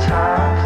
time.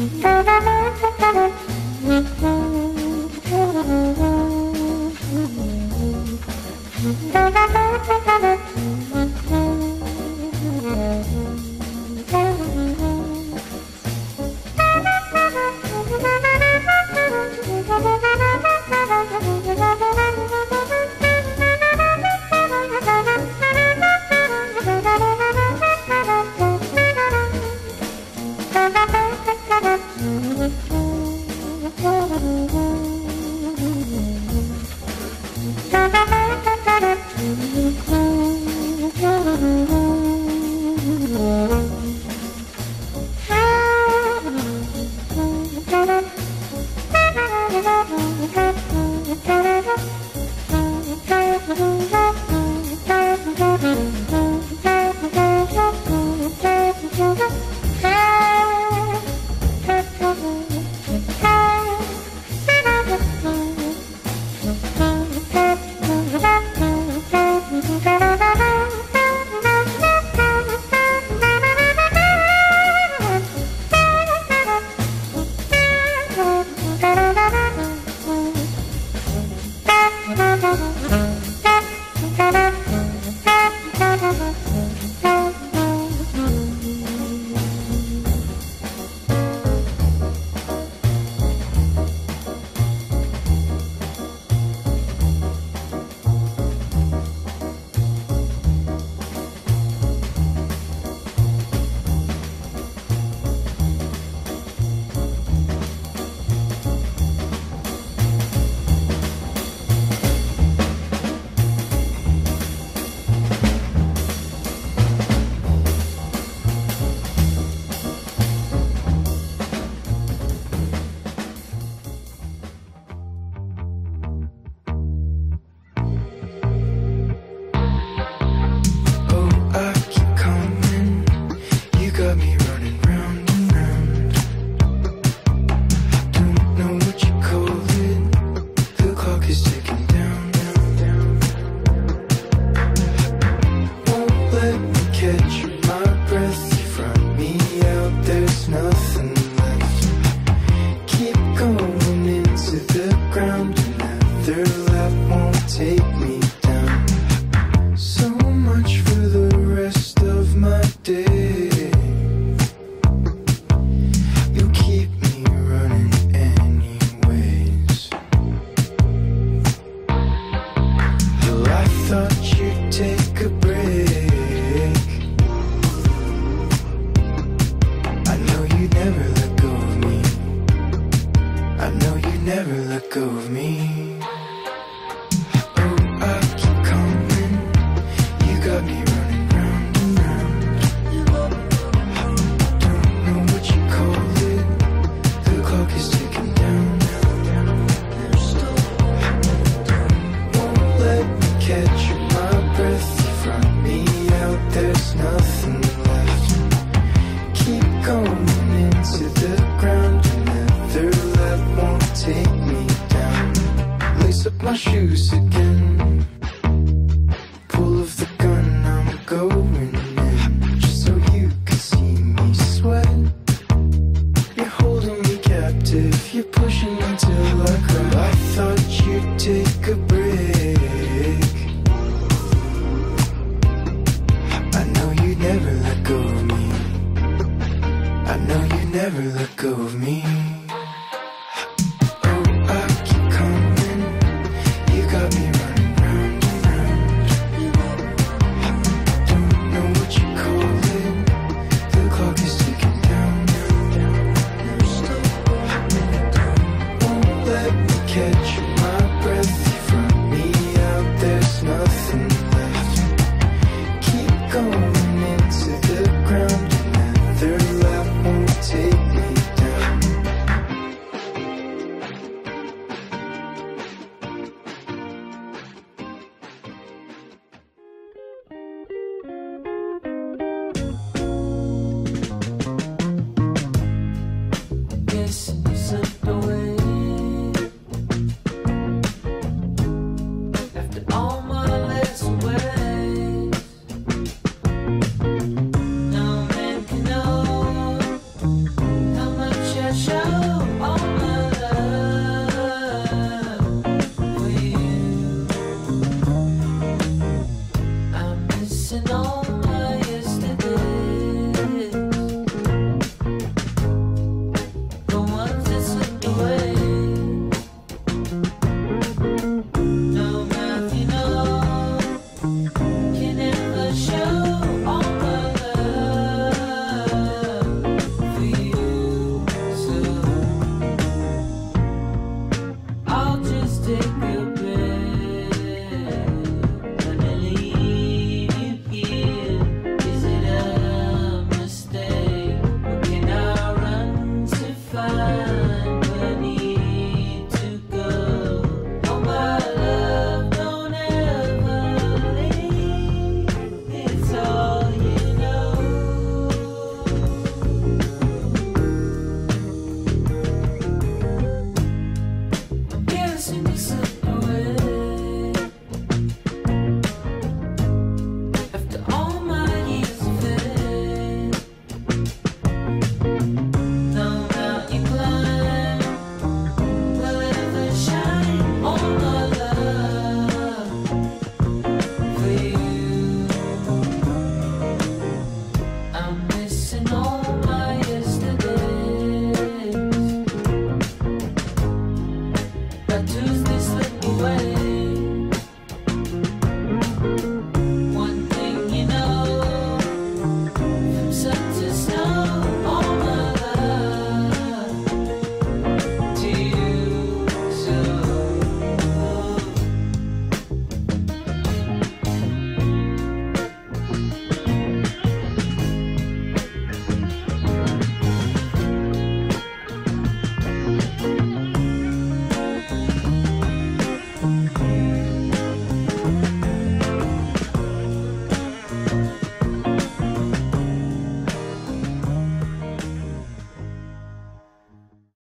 Thank you. never let go of me. I know you never let go of me. keep pushing until I